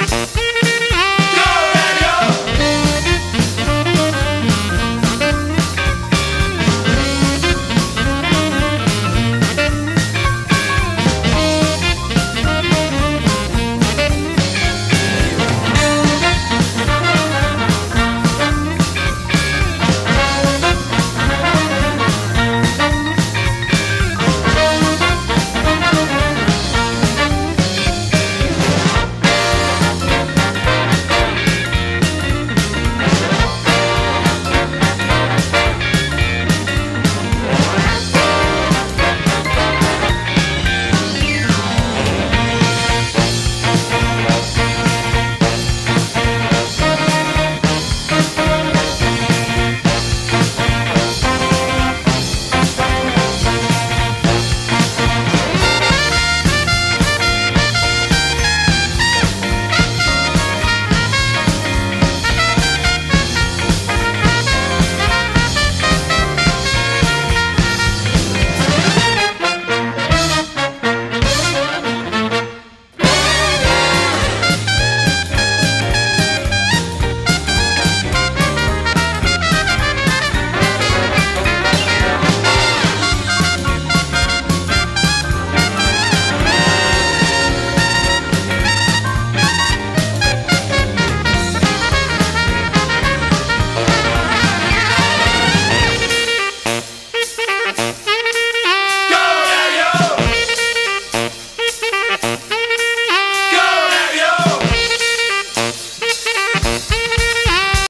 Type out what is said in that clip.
Bye.